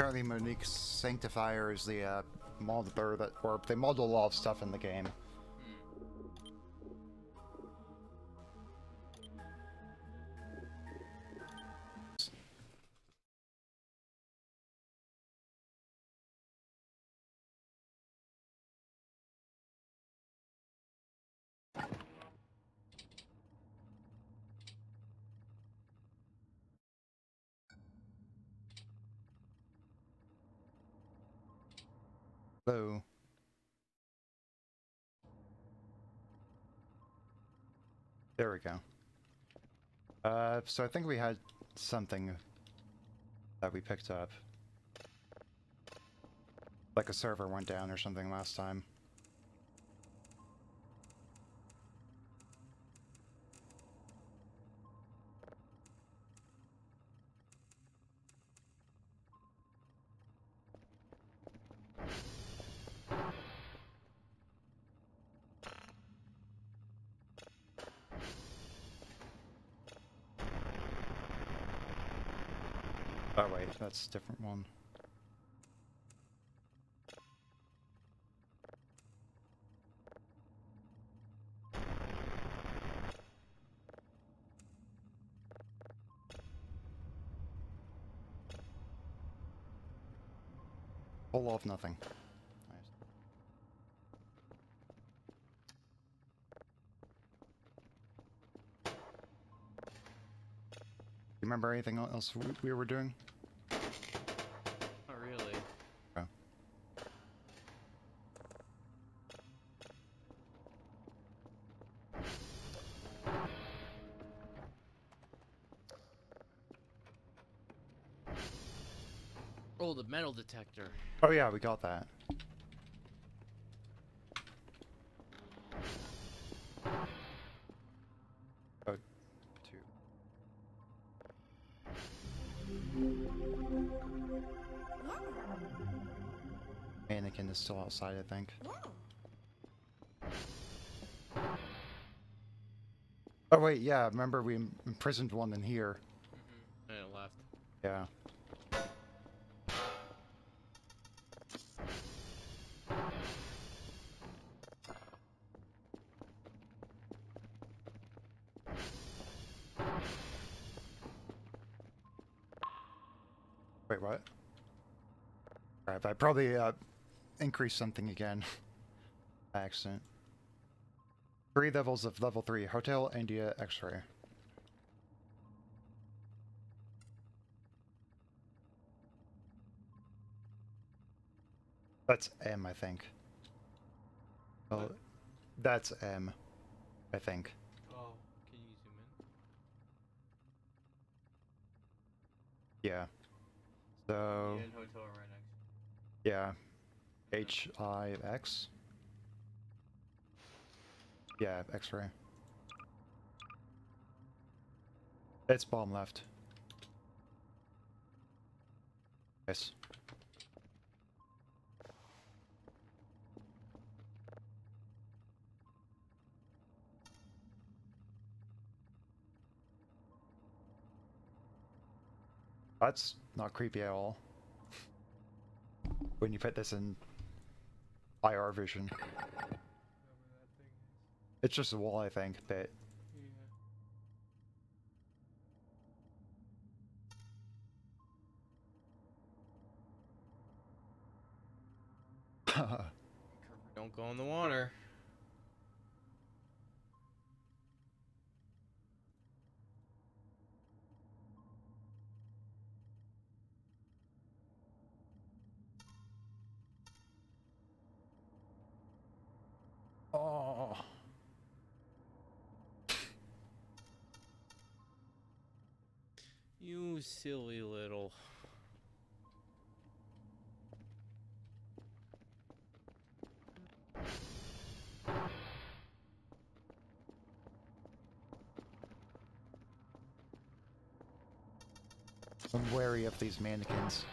Apparently Monique's Sanctifier is the uh, modder that, or they model a lot of stuff in the game. So I think we had something that we picked up. Like a server went down or something last time. That's a different one. Whole of nothing. Nice. You remember anything else we were doing? Oh, the metal detector. Oh yeah, we got that. Oh, two. Mannequin is still outside, I think. Oh wait, yeah, remember we imprisoned one in here. Mm-hmm. And it left. Yeah. I probably uh, increased something again. By accident. Three levels of level 3. Hotel India X-ray. That's M, I think. Oh, What? that's M, I think. Oh, can you zoom in? Yeah. So, Yeah, in hotel right next. Yeah. H I X. Yeah, X-ray. It's bomb left. Yes. That's not creepy at all. When you put this in IR vision. Whatever that thing It's just a wall, I think, but. Yeah. Don't go in the water. Oh. You silly little. I'm wary of these mannequins.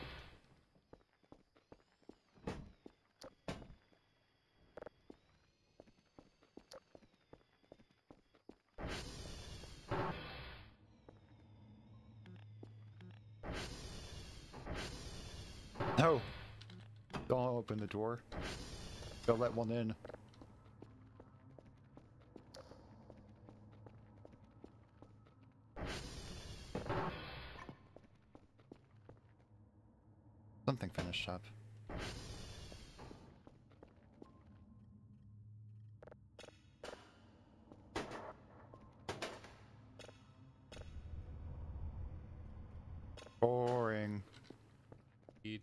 Let one in. Something finished up. Boring. Indeed.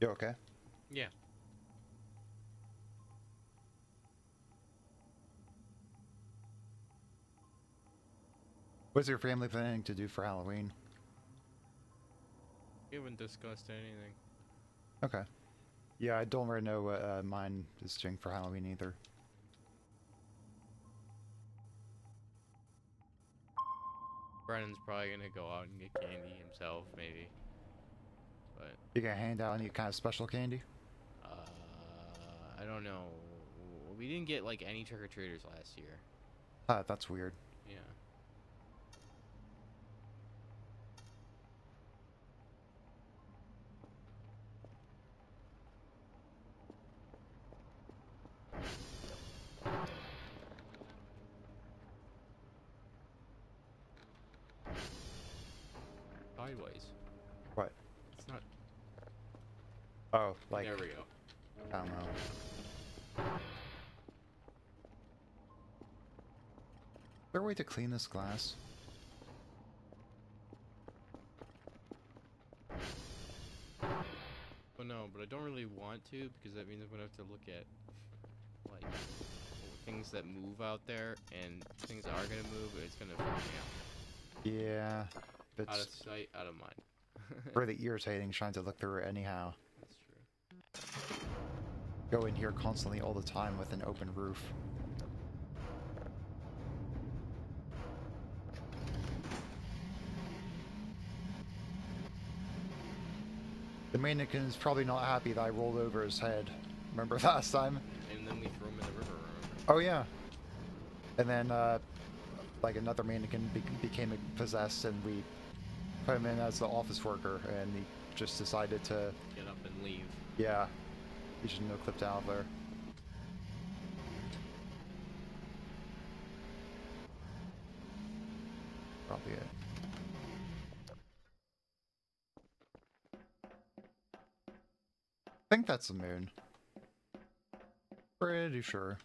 You okay? Yeah. What's your family planning to do for Halloween? We haven't discussed anything. Okay. Yeah, I don't really know what uh, mine is doing for Halloween either. Brennan's probably gonna go out and get candy himself, maybe. But You gonna hand out any kind of special candy? uh, I don't know. We didn't get like any trick or treaters last year. Ah, that's weird. Yeah. Sideways. What? It's not. Oh, like, there we go. I don't know. Is there a way to clean this glass? Oh no, but I don't really want to because that means I'm gonna have to look at like things that move out there and things are gonna move. It's gonna freak me Yeah. out. Out of It's sight, out of mind. really irritating trying to look through it anyhow. Go in here constantly all the time with an open roof. The mannequin's probably not happy that I rolled over his head. Remember last time? And then we threw him in the river. Remember? Oh yeah. And then, uh, like another mannequin be- became possessed, and we put him in as the office worker, and he just decided to, Get up and leave. yeah, he clipped out there. Probably it. I think that's the moon. Pretty sure.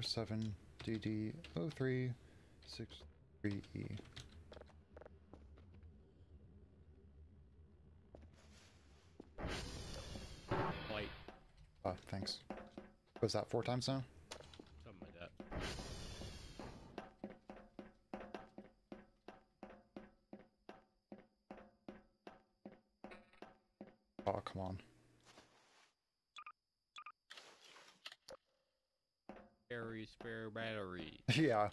Zero seven DD O oh three six three E. Light. Oh, uh, thanks. Was that four times now? Yeah,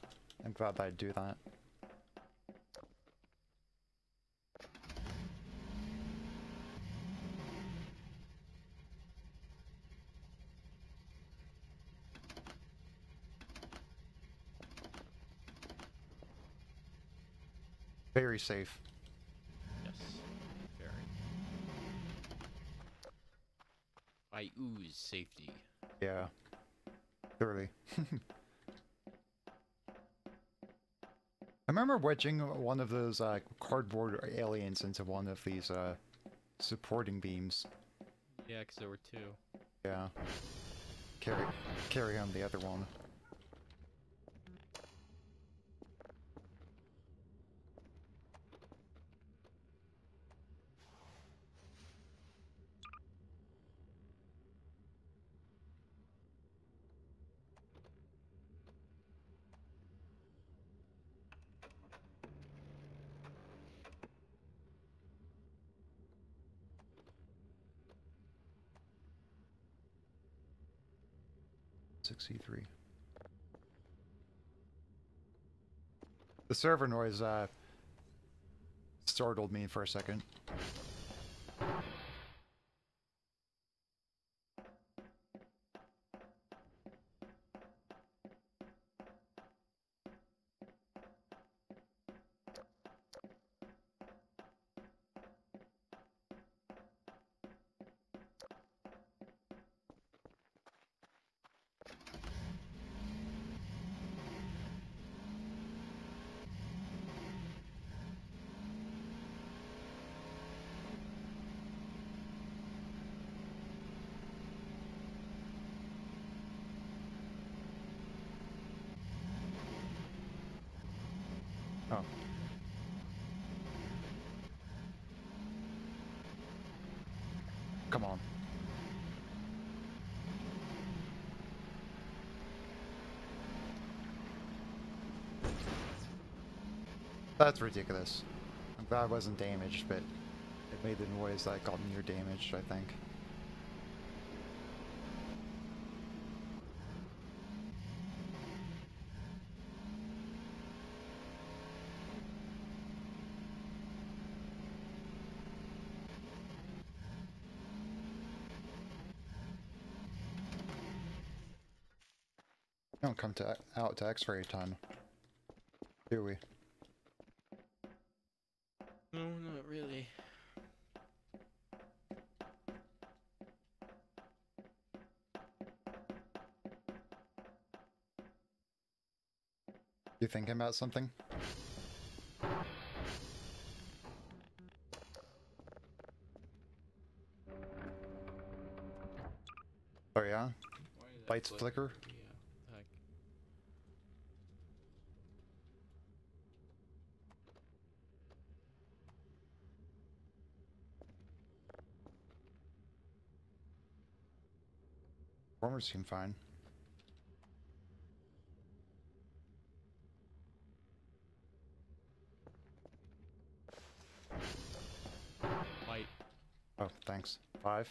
I'm glad I'd do that. Very safe. Yes. Very. I ooze safety. Yeah. Clearly. remember wedging one of those uh, cardboard aliens into one of these uh, supporting beams. Yeah, 'cause there were two. Yeah. Carry, carry on the other one. 63. The server noise uh, startled me for a second. That's ridiculous. I'm glad I wasn't damaged, but it made the noise that I got near damaged, I think. Don't come to out to X-ray ton, do we? You thinking about something? Oh yeah? Lights flicker? Heck. Seem fine. Five.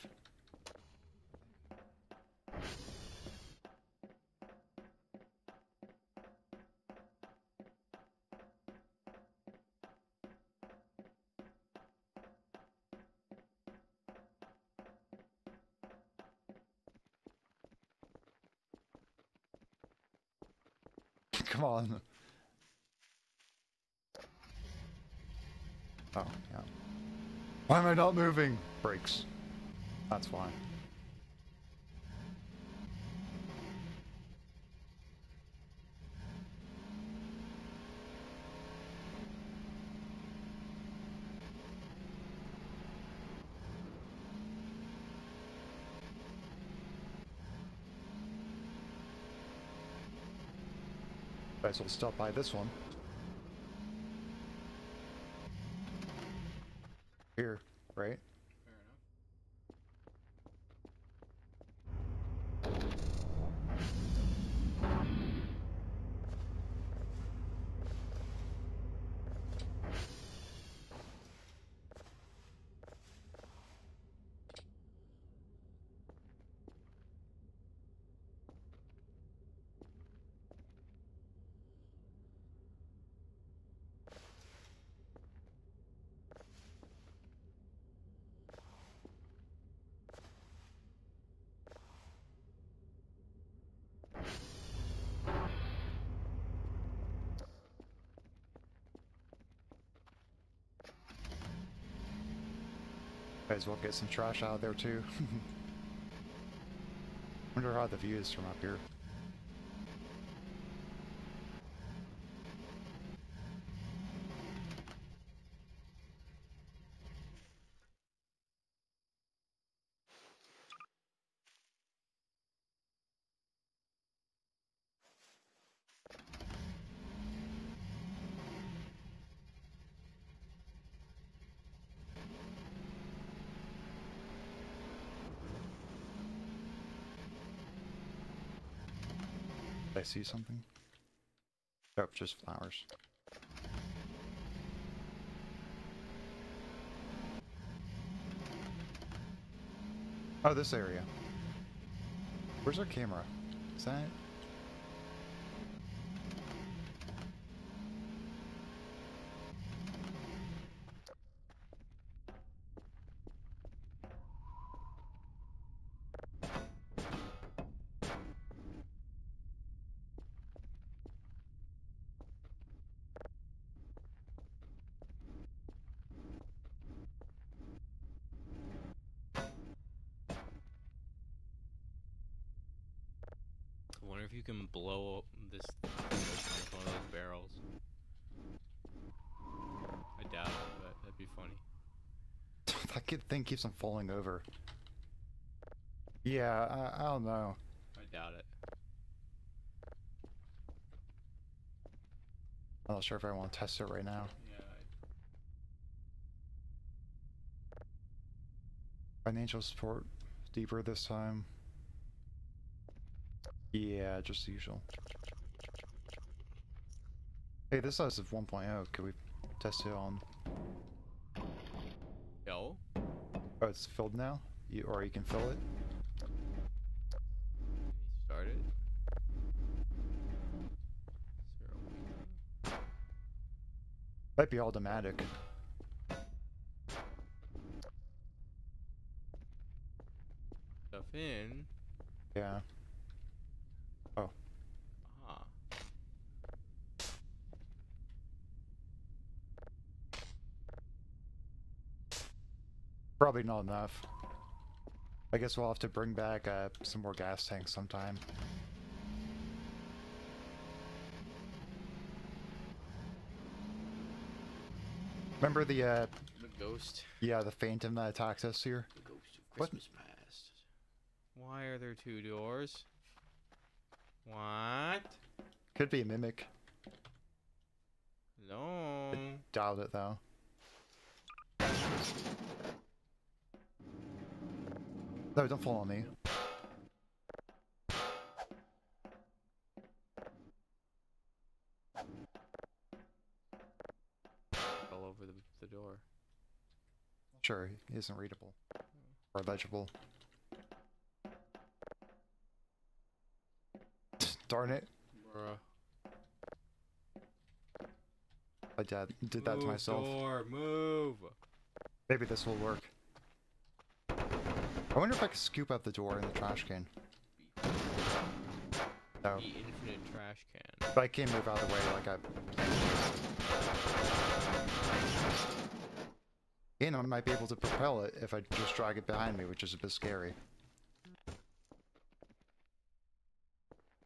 Come on. Oh, yeah. Why am I not moving? Brakes. That's why. As well stop by this one. Here, right? Fair enough. As well get some trash out of there too. Wonder how the view is from up here. See something? Nope, just flowers. Oh, this area. Where's our camera? Is that? Can blow up this thing open with one of those barrels. I doubt it, but that'd be funny. that kid thing keeps on falling over. Yeah, I, I don't know. I doubt it. I'm not sure if I want to test it right now. Yeah. Financial support deeper this time. Yeah, just the usual. Hey, this size of 1.0. Could we test it on? Yo. Oh, it's filled now. You or you can fill it. Can you start it? Zero. Might be automatic. Stuff in. Yeah. Ah. Probably not enough. I guess we'll have to bring back uh, some more gas tanks sometime. Remember the, uh, The ghost. yeah, the phantom that attacks us here? The ghost of What? Christmas past. Why are there two doors? What? Could be a mimic. No. Doubt it though. No, don't fall on me. All over the, the door. Sure, he isn't readable. Or legible. Darn it. Bruh. I did, did that to myself. Door, move. Maybe this will work. I wonder if I could scoop out the door in the trash can. No. The infinite trash can. But I can't move out of the way like I... And I might be able to propel it if I just drag it behind me, which is a bit scary.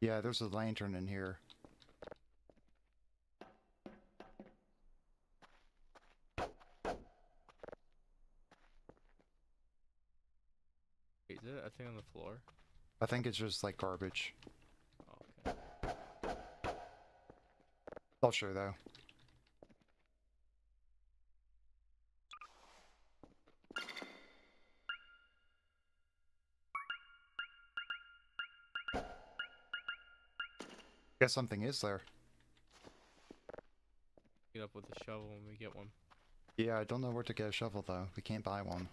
Yeah, there's a lantern in here. Wait, is it a thing on the floor? I think it's just like garbage. Oh, okay. Not sure though. Guess something is there. Get up with the shovel when we get one. Yeah, I don't know where to get a shovel though. We can't buy one.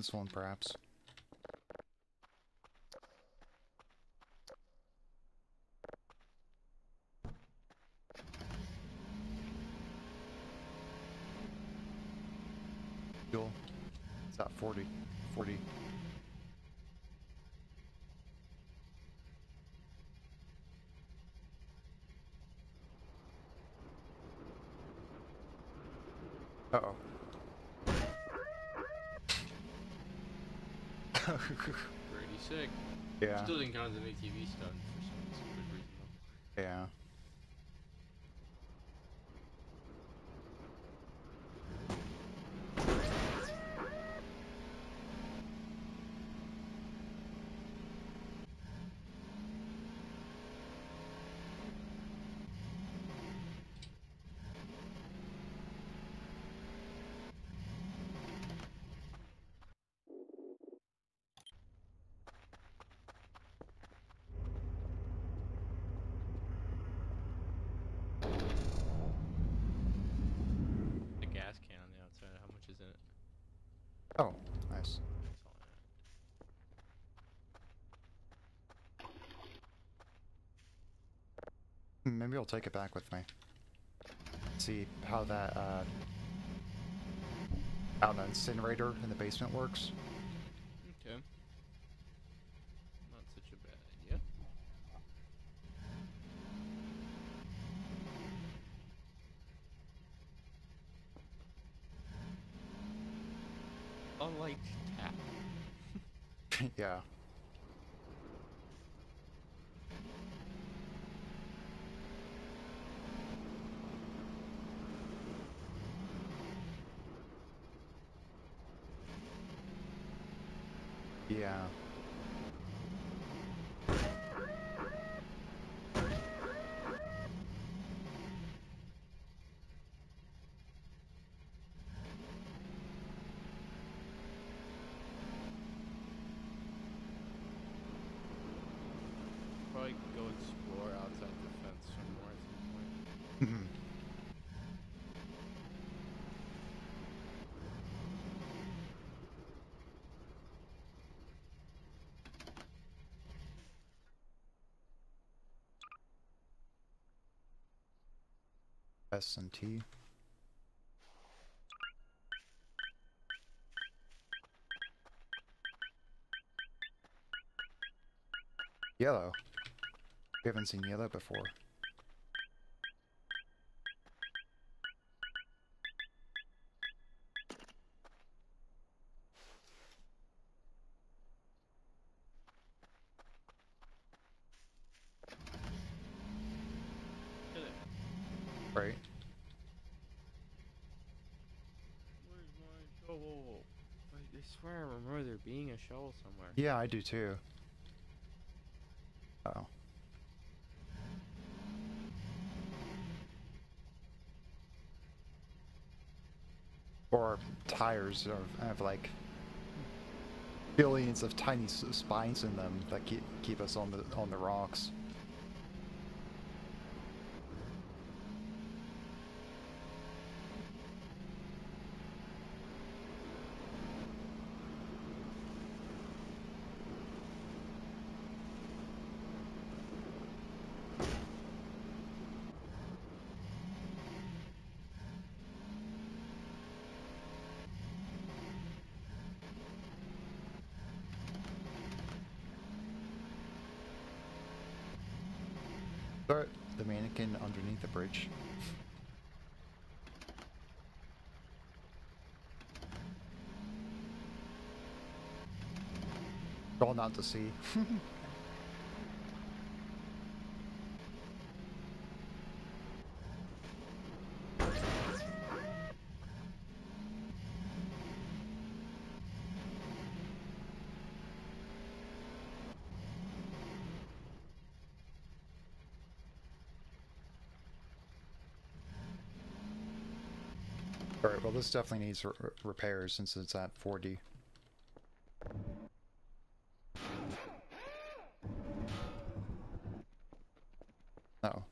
This one, perhaps. Fuel. It's at 40. 40. Uh-oh. Pretty sick. yeah. Still didn't count as an ATV stunt for some stupid reason though. Yeah. Oh, nice. Hmm, Maybe I'll take it back with me. See how that, uh, how the incinerator in the basement works. Okay. Not such a bad idea. Unlike tap. yeah. Yeah. Probably go explore outside the fence some more at some point. Mhm. S and T. Yellow. We haven't seen yellow before. Look at it. Right? Where's my shovel? I, swear I remember there being a shovel somewhere. Yeah, I do too. Oh. Or tires of, have like billions of tiny spines in them that keep keep us on the on the rocks. Start the mannequin underneath the bridge. All not to see. this definitely needs repairs since it's at 4D. Oh.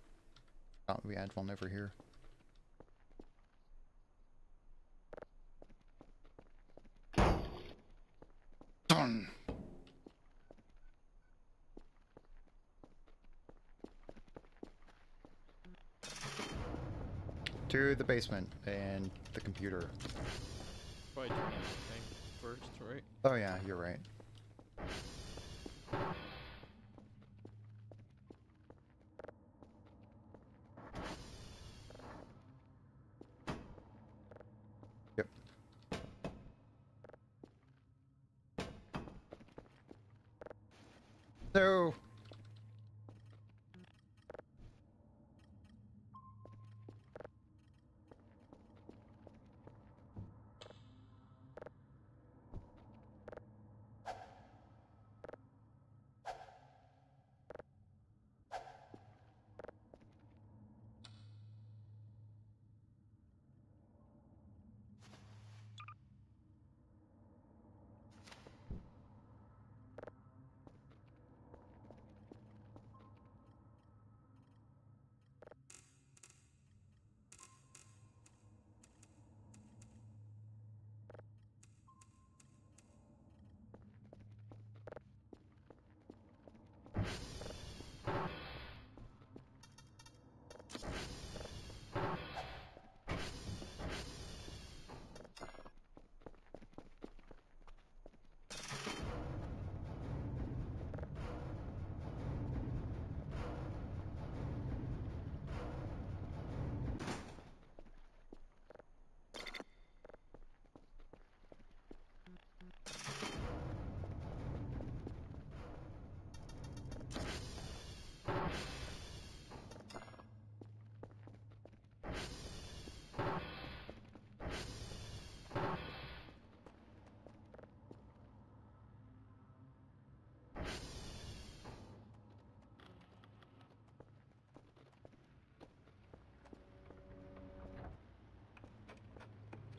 Thought we had one over here. Done! To the basement and the computer. Probably do anything first, right? Oh yeah, you're right.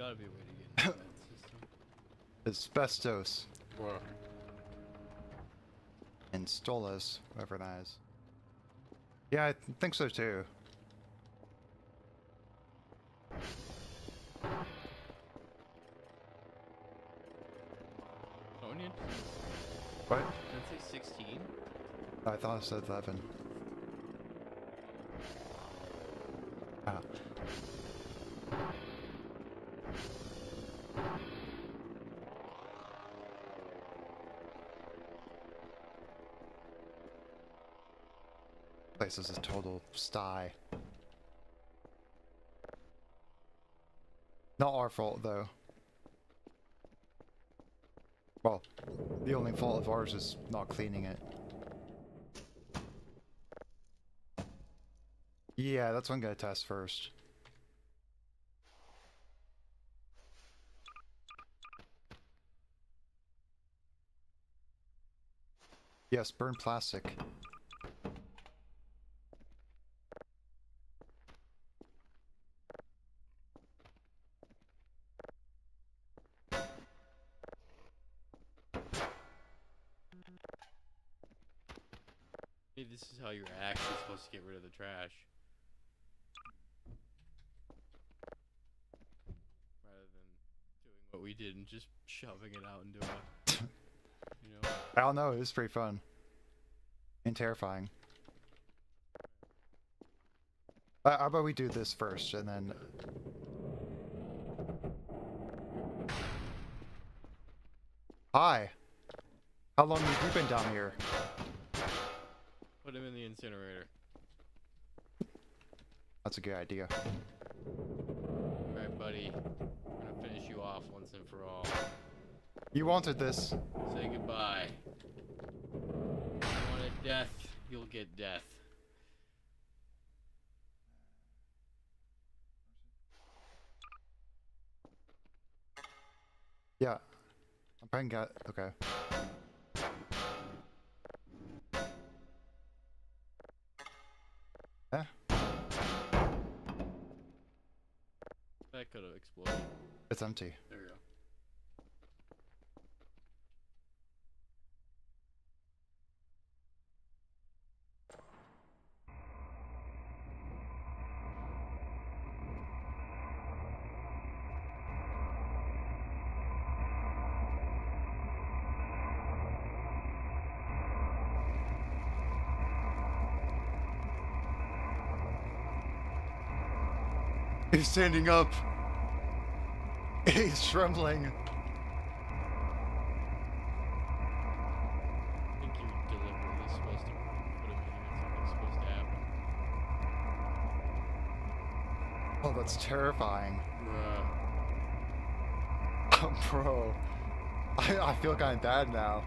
Gotta be a way to get. Asbestos. What? And Stolas, whoever that is. Yeah, I th- think so too. Onion? What? Did I say 16? I thought it said 11. Fault though. Well, the only fault of ours is not cleaning it. Yeah, that's what I'm gonna test first. Yes, burn plastic. Maybe this is how you're actually supposed to get rid of the trash. Rather than doing what we did and just shoving it out into a, you know. I don't know, it was pretty fun. And terrifying. Uh, how about we do this first, and then... Hi! How long have you been down here? Put him in the incinerator. That's a good idea. Alright, buddy. I'm gonna finish you off once and for all. You wanted this. Say goodbye. If you wanted death, you'll get death. Yeah. I'm probably got... Okay. Yeah. That could have exploded. It's empty. There He's standing up. He's trembling. I think you're deliberately supposed to put him in here and something's supposed to happen. Oh, that's terrifying. Bruh. Bro. I, I feel kind of bad now.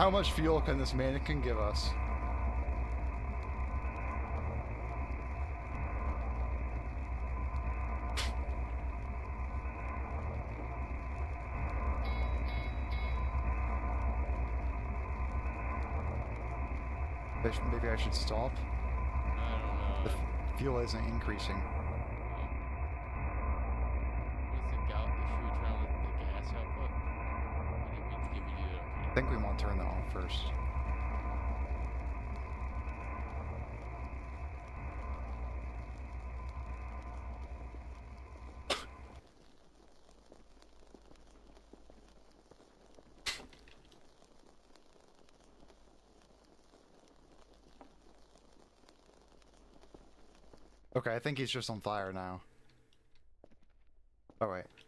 How much fuel can this mannequin give us? Maybe I should stop. I don't The fuel isn't increasing. What's the gal? Should we turn on the, the gas output? Or did we, did we do it I think we want to turn that on first. Okay, I think he's just on fire now. Oh wait.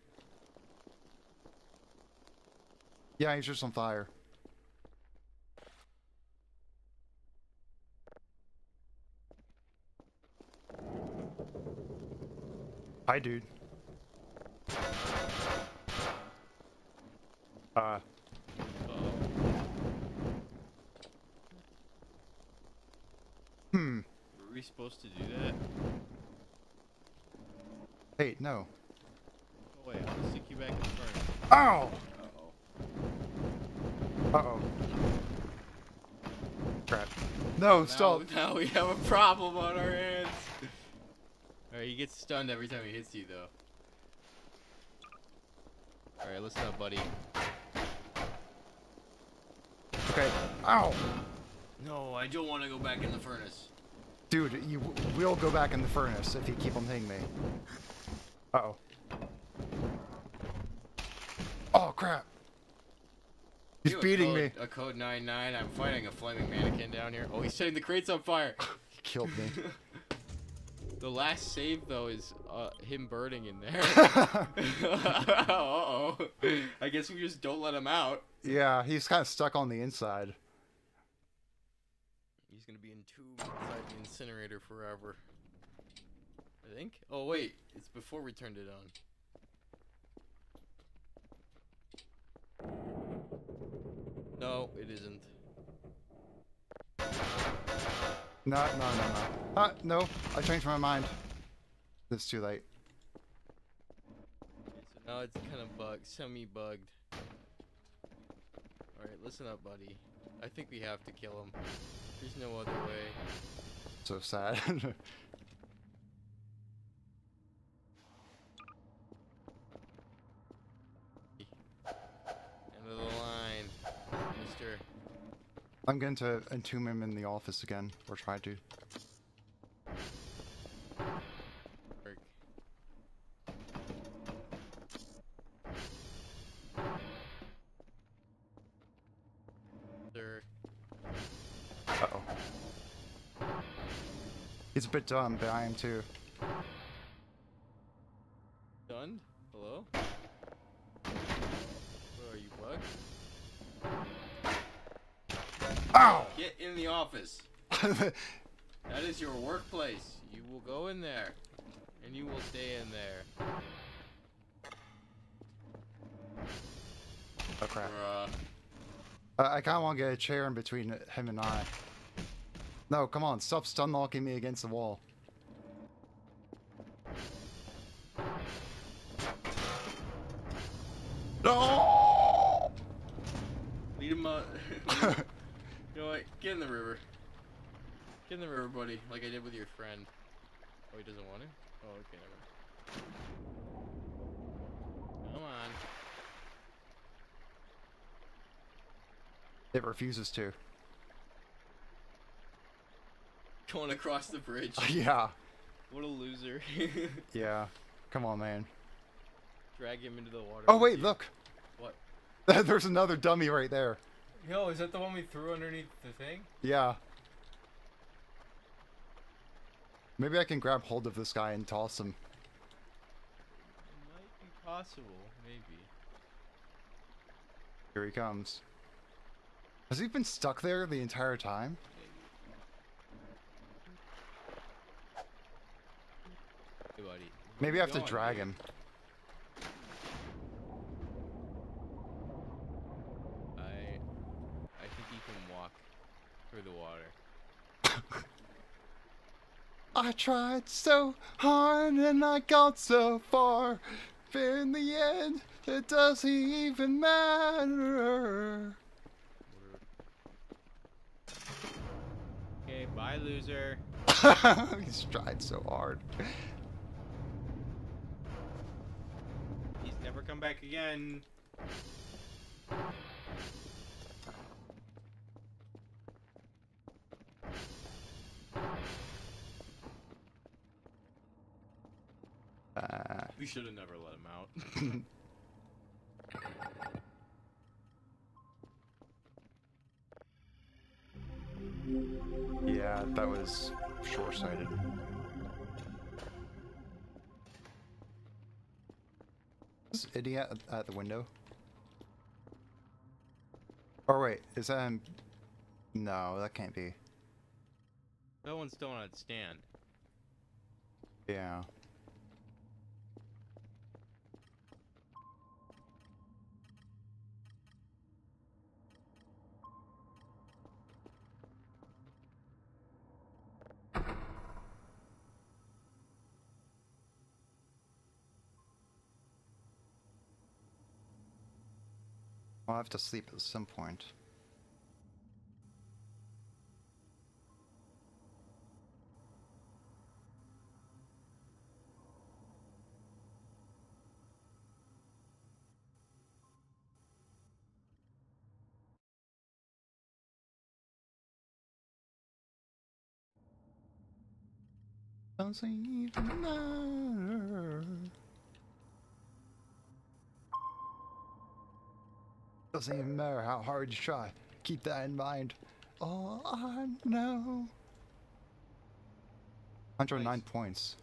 Yeah, he's just on fire. Hi, dude. Uh, hmm. Were we supposed to do that? Hey, no. Oh wait, gonna stick you back in front. Ow! Uh-oh. Uh-oh. Crap. No, stop. now we have a problem on our hands. Alright, he gets stunned every time he hits you, though. Alright, listen up, buddy. Okay. Ow! No, I don't want to go back in the furnace. Dude, you will go back in the furnace if you keep on hitting me. Uh-oh. Oh, crap. He's You have a beating code- me. A code 99. I'm fighting a flaming mannequin down here. Oh, he's setting the crates on fire. He killed me. the last save though is uh, him burning in there. uh oh. I guess we just don't let him out. yeah, he's kind of stuck on the inside. He's gonna be in entombed inside the incinerator forever. I think. Oh wait, it's before we turned it on. No, it isn't. No, no, no, no. Ah, no, I changed my mind. It's too late. Okay, so now it's kind of bugged, semi-bugged. Alright, listen up, buddy. I think we have to kill him. There's no other way. So sad. End of the line, mister. I'm going to entomb him in the office again, or try to. Sir. Uh-oh. He's a bit dumb, but I am too. That is your workplace. You will go in there. And you will stay in there. oh crap. Uh, I kind of want to get a chair in between him and I. No, come on, stop stun locking me against the wall. No! Lead him out. you know what? Get in the river. Get in the river, buddy, like I did with your friend. Oh, he doesn't want to? Oh, okay, never mind. Come on. it refuses to. Going across the bridge. yeah, What a loser. yeah. Come on, man. Drag him into the water. Oh wait, you. look. What? There's another dummy right there. Yo, is that the one we threw underneath the thing? Yeah. Maybe I can grab hold of this guy and toss him. It might be possible, maybe. Here he comes. Has he been stuck there the entire time? Hey, buddy. Maybe I have to drag dude. him. I, I think he can walk through the water. I tried so hard and I got so far. But in the end, it doesn't even matter. Okay, bye, loser. He's tried so hard. He's never come back again. Uh, We should have never let him out. yeah, that was short-sighted. Is idiot at, at the window? Oh wait, is that him? No, that can't be. that one's still on its stand. Yeah. I'll have to sleep at some point. Don't even matter. Doesn't even matter how hard you try. Keep that in mind. Oh, I know. 109 Nice. points.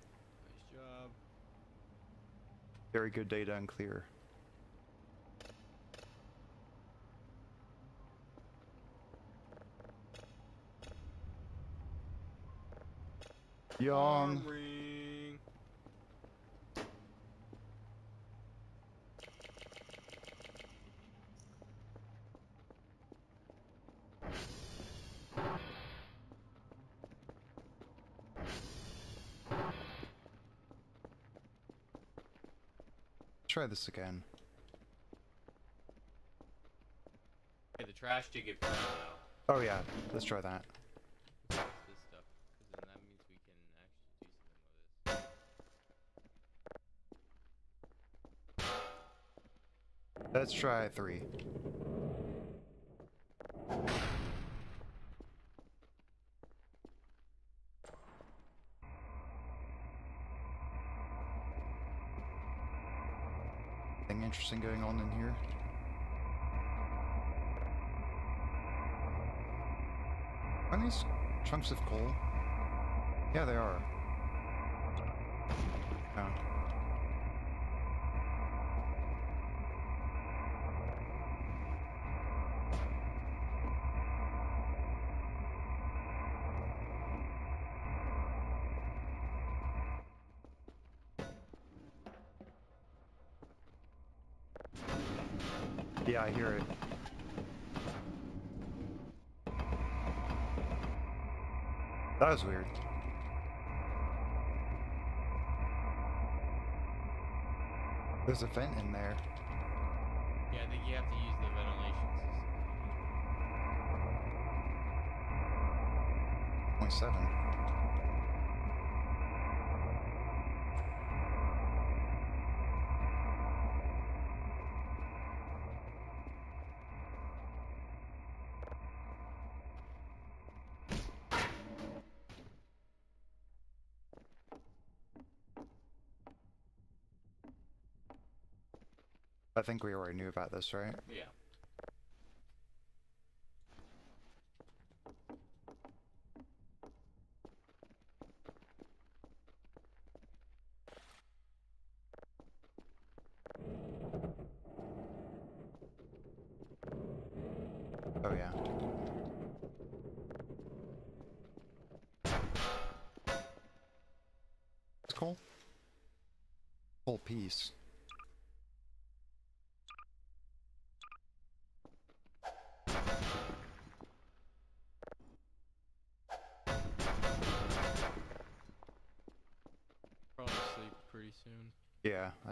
Nice job. Very good data and clear. Young. Try this again. Okay, the trash did get burned now. Oh yeah, let's try that. Stuff, that means we can actually do something with this. Let's try three. Anything interesting going on in here? Are these chunks of coal? Yeah, they are. Yeah. Yeah, I hear it. That was weird. There's a vent in there. Yeah, I think you have to use the ventilation system. Point seven. Think we already knew about this, right? Yeah.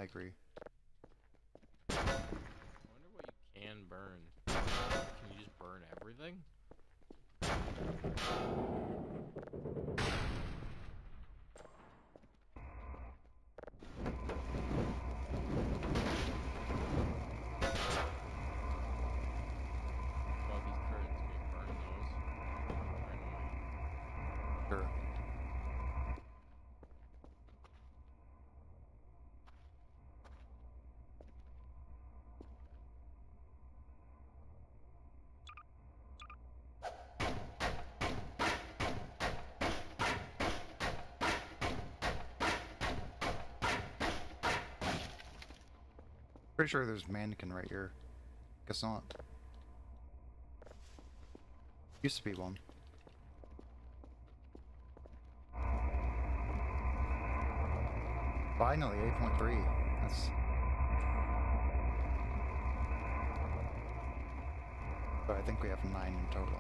Agree. I wonder what you can burn. Can you just burn everything? Well, these curtains, can you burn those? They're annoying. Sure. Pretty sure there's mannequin right here. Guess not. Used to be one. Finally, 8.3. That's. So I think we have nine in total.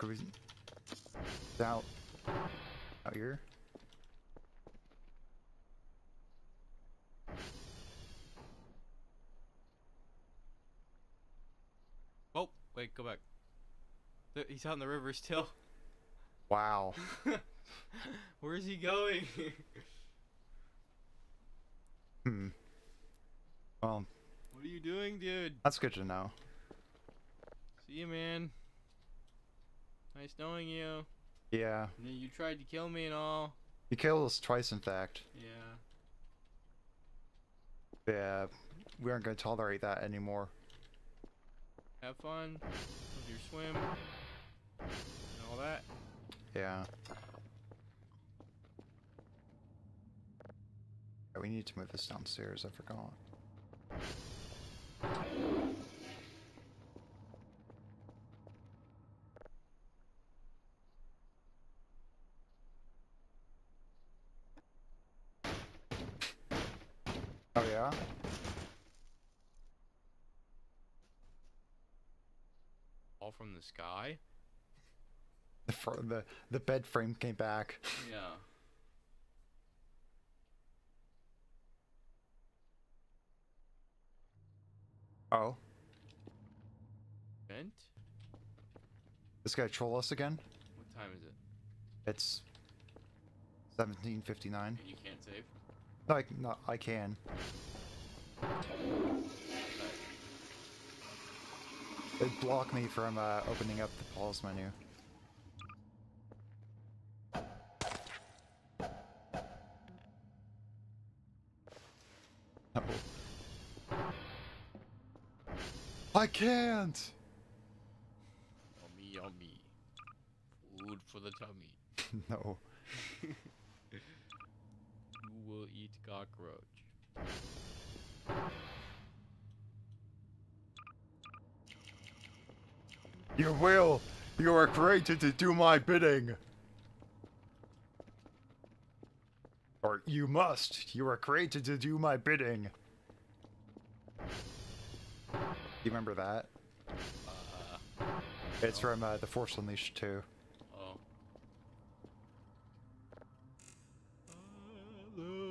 I wonder, could we out out here? Oh, wait, go back. He's out in the river still. Wow. Where is he going? Hmm. Well, what are you doing, dude? that's good to know. See you, man. Nice knowing you. Yeah. And then you tried to kill me and all. You killed us twice, in fact. Yeah. Yeah. We aren't going to tolerate that anymore. Have fun with your swim and all that. Yeah. Yeah, We need to move this downstairs, I forgot. Oh yeah? All from the sky. The fr- the the bed frame came back. Yeah. Oh, Vent? this guy troll us again? What time is it? It's 1759. And you can't save? No, I, no, I can. It blocked me from uh, opening up the pause menu. I can't! Yummy, yummy. Food for the tummy. no. You will eat cockroach. You will! You are created to do my bidding! Or you must! You are created to do my bidding! You remember that? Uh, It's from uh, The Force Unleashed 2. oh. I love my groupie.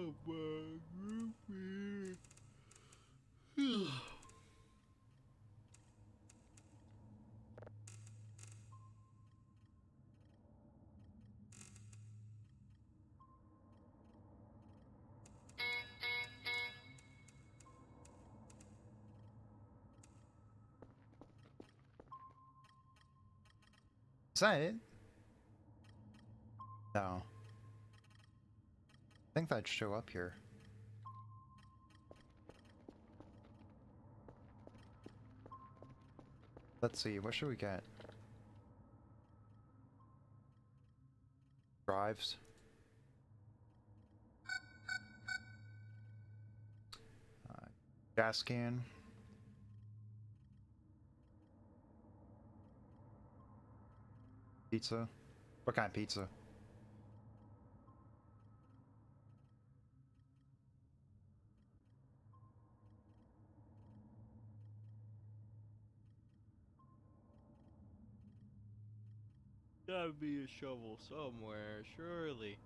Is that it? No. I think that'd show up here. Let's see, what should we get? Drives. Uh, gas can. Pizza. What kind of pizza? Gotta be a shovel somewhere, surely.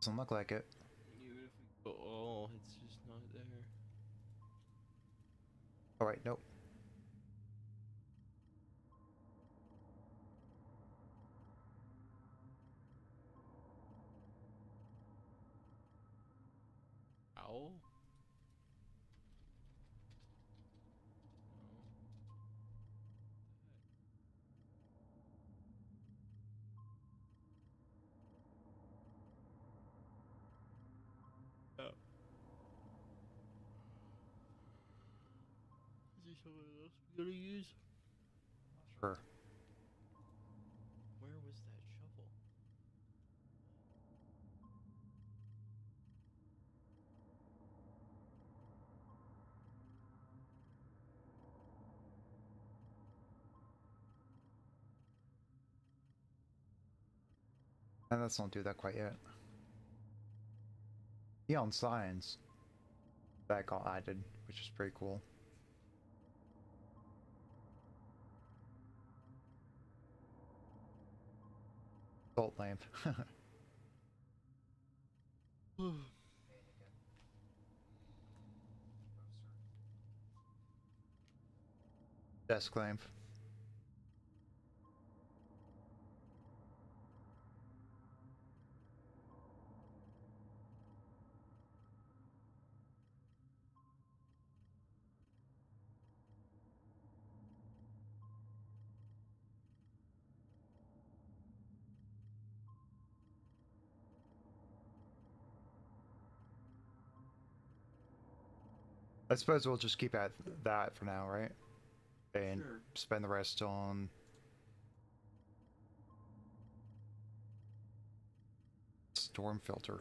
Doesn't look like it. Even if we go, oh, it's just not there. All right, nope. Owl? No. Oh. Is else we gotta use? Sure. Where was that shovel? And let's not do that quite yet. Neon signs. That got added, which is pretty cool. Salt lamp. Desk lamp. I suppose we'll just keep at that for now, right? And Sure. spend the rest on storm filter.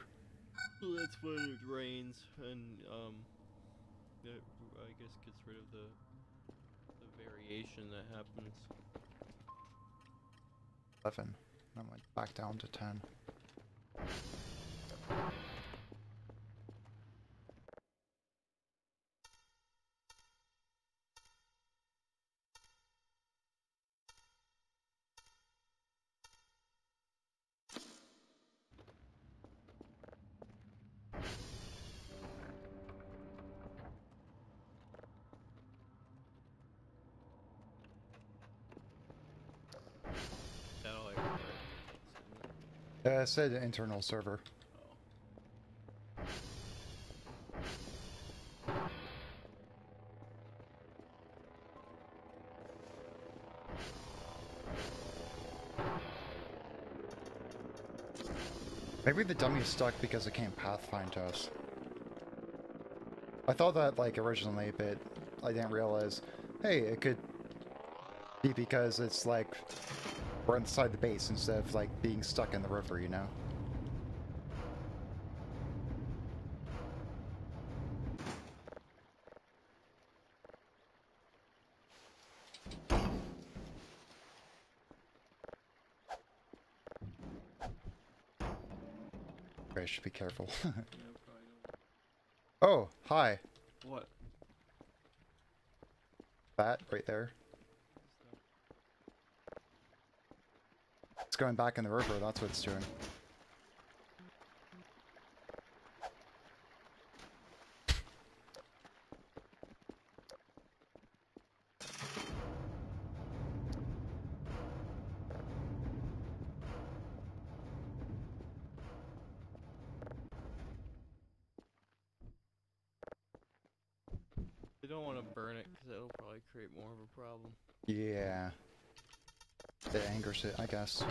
Well, that's when it rains, and um, that I guess gets rid of the the variation that happens. Eleven. I'm like back down to ten. It said internal server. Maybe the dummy is stuck because it can't pathfind to us. I thought that like originally, but I didn't realize. Hey, it could be because it's like we're inside the base instead of like being stuck in the river, you know? I should be careful. Oh, hi. What? That right there. It's going back in the river, that's what it's doing. They don't want to burn it because that'll probably create more of a problem. Yeah. Angers it, I guess.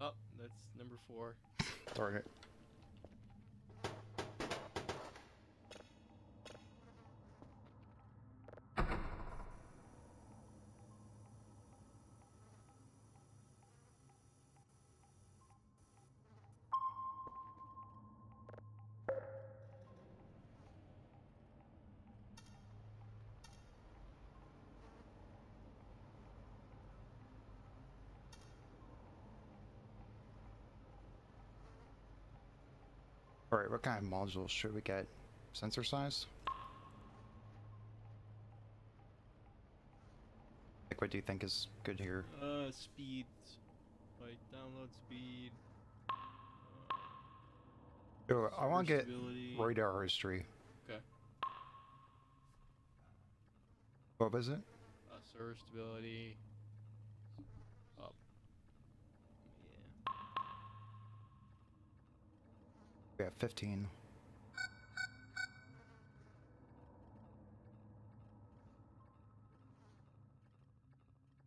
Oh, that's number four. Alright, what kind of modules should we get? Sensor size? Like, what do you think is good here? Uh, speed. Like download speed. Oh, I want to get radar history. Okay. What was it? Uh, server stability. We have 15.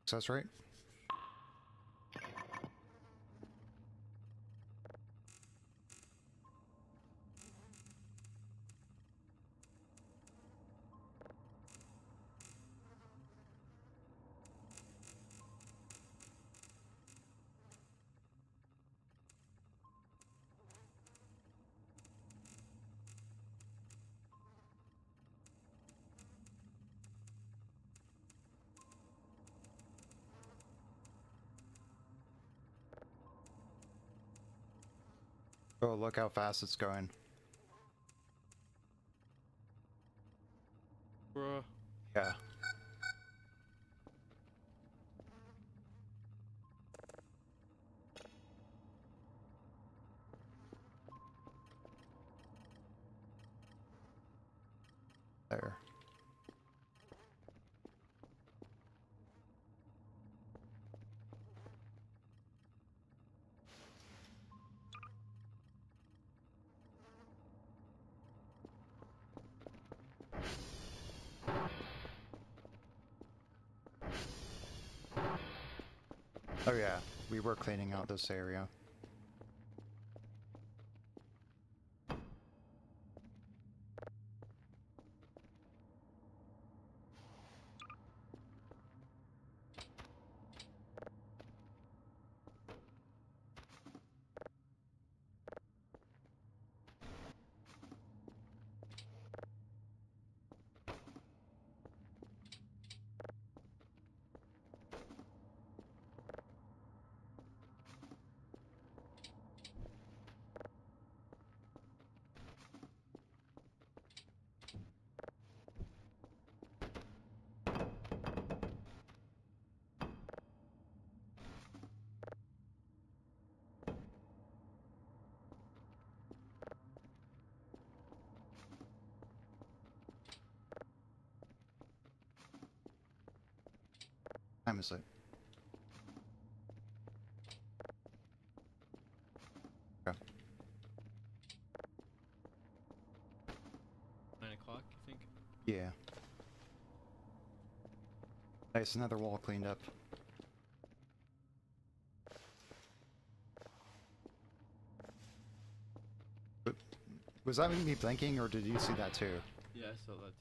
Success rate? Right. Look how fast it's going. Bruh. Yeah. There. Oh yeah, we were cleaning out this area. Time is it? Okay. Nine o'clock, I think. Yeah. Nice, another wall cleaned up. Was that me blinking, or did you see that too? Yeah, I saw that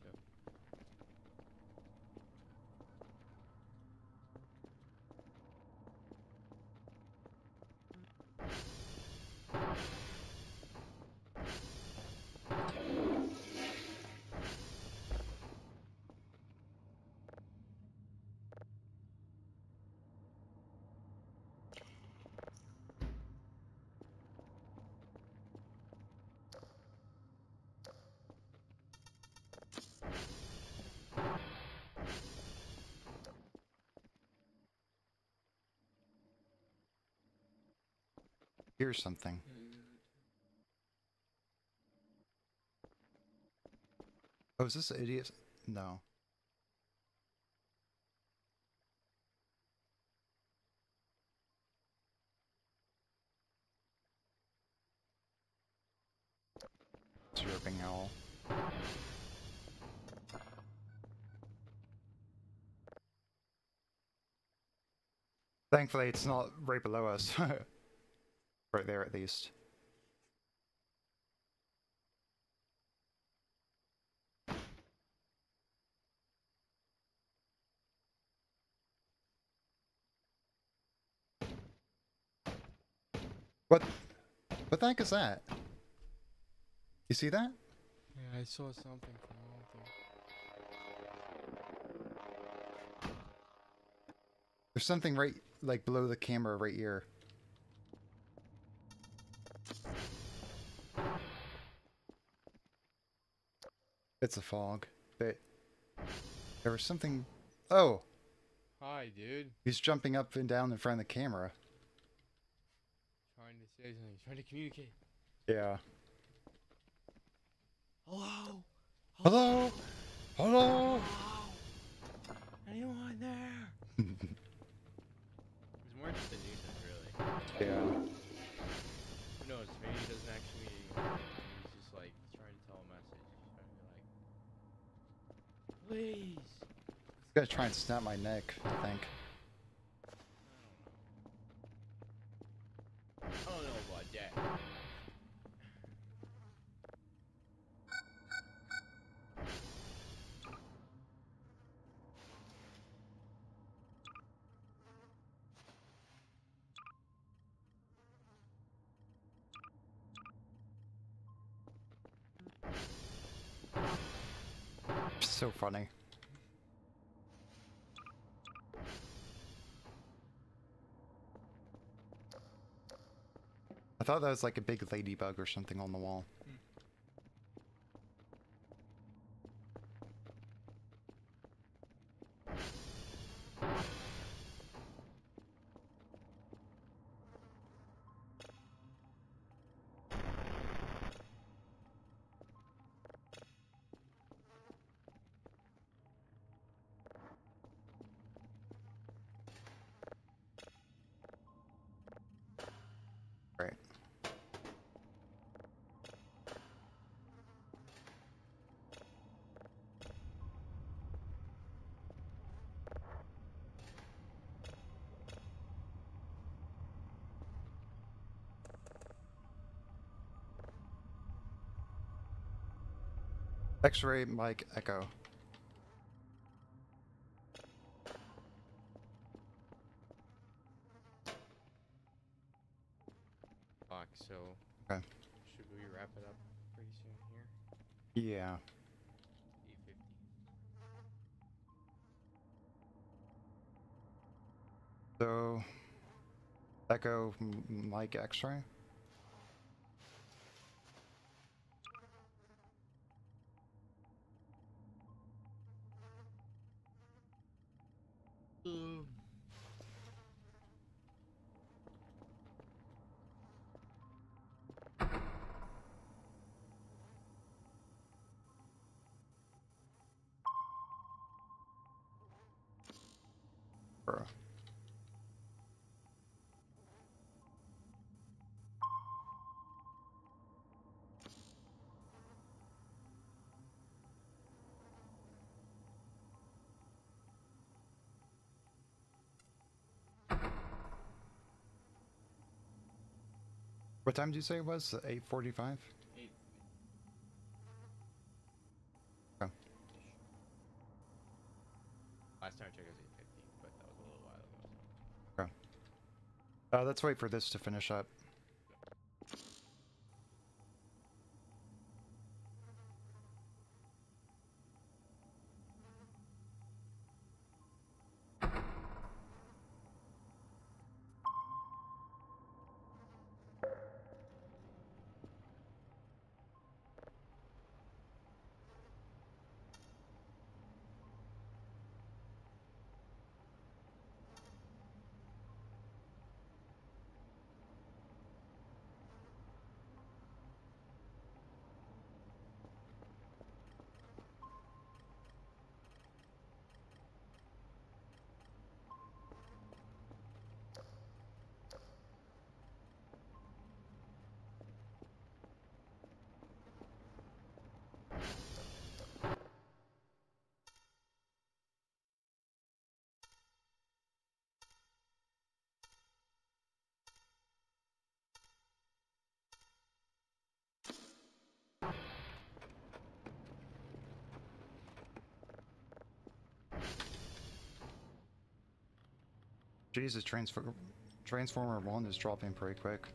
Here's something. Oh, is this idiot? No. Chirping owl. Thankfully, it's not right below us. right there, at least. What? What the heck is that? You see that? Yeah, I saw something from all there. There's something right, like, below the camera right here. It's a fog, but there was something. Oh, Hi, dude. he's jumping up and down in front of the camera. Trying to say something. Trying to communicate. Yeah. Hello. Hello? Hello? Hello. Anyone there? He's more just a nuisance, really. Yeah. Please. He's gonna try and snap my neck, I think. So funny. I thought that was like a big ladybug or something on the wall. X-ray Mike Echo. Fuck, so Okay. should we wrap it up pretty soon here? Yeah. So Echo Mike X-ray. What time did you say it was? 8.45? Eight. Okay. Last time I checked it was 850, but that was a little while ago. Uh, let's wait for this to finish up. Jesus, transfer Transformer 1 is dropping pretty quick.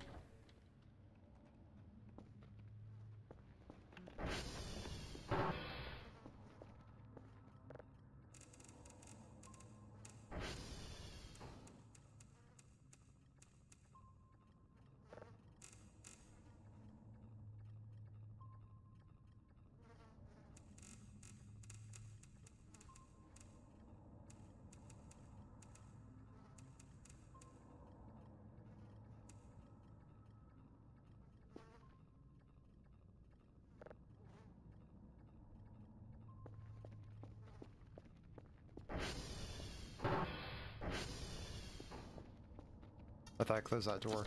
I close that door.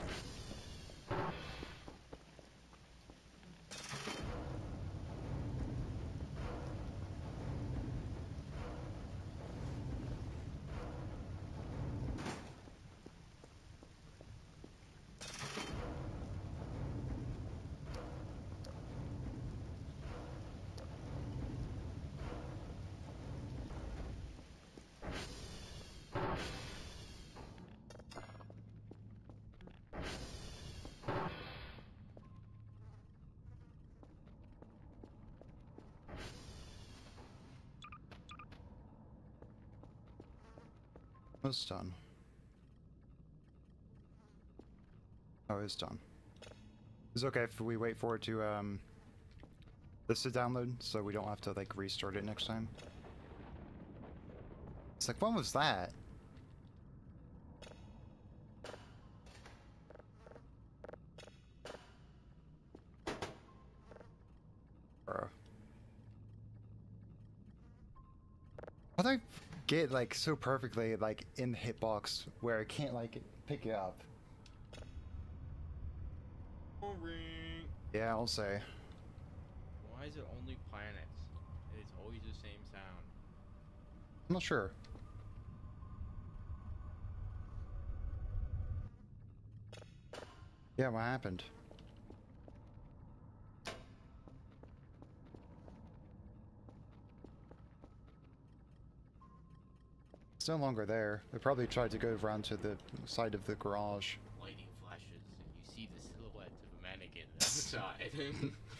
Almost done. Oh, it's done. It's okay if we wait for it to, um, this to download, so we don't have to, like, restart it next time. It's like, when was that? Bro. How do I get, like, so perfectly, like, in the hitbox where I can't, like, pick it up? Boring. Yeah, I'll say. Why is it only planets? It's always the same sound. I'm not sure. Yeah, what happened? It's no longer there. They probably tried to go around to the side of the garage. Lighting flashes, and you see the silhouette of a mannequin outside.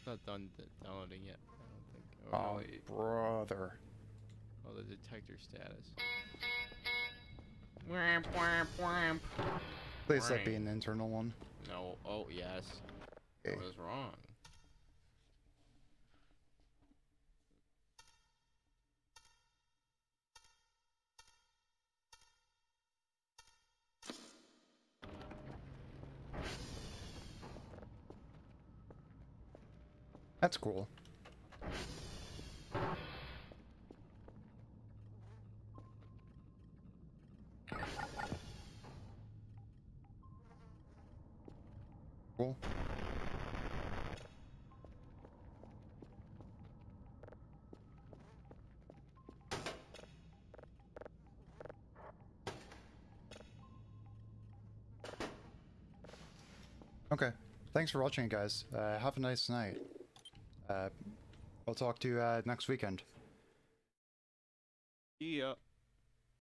It's not done d- downloading yet. I don't think. Oh, no, Oh, wait. brother. oh, the detector status. Wamp, wamp, wamp. Please let be an internal one. No. Oh, yes. Okay. I was wrong. That's cool. Cool. Okay. Thanks for watching, guys. Uh, have a nice night. Uh, I'll talk to you uh, next weekend.